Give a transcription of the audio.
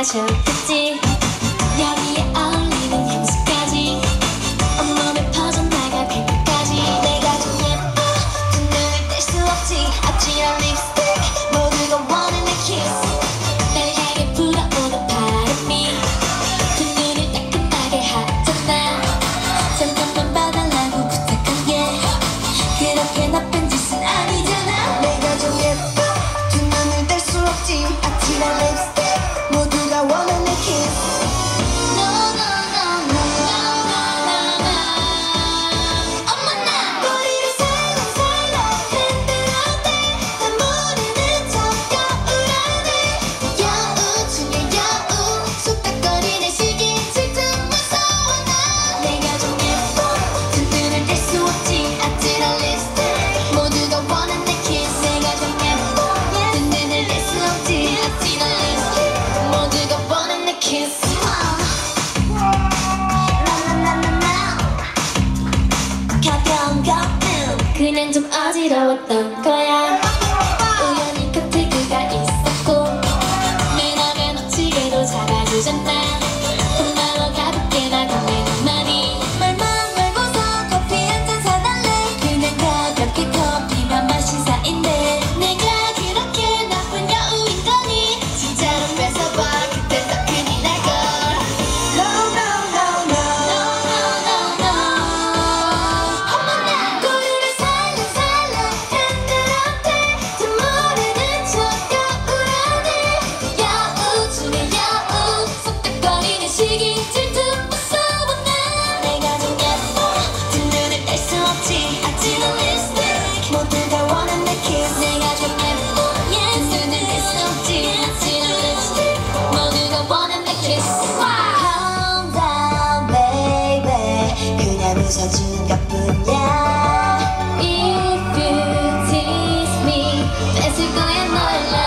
내셨겠지? 여기에 그냥 좀 어지러웠던 거야. If you tease me, 뺏을 거야 널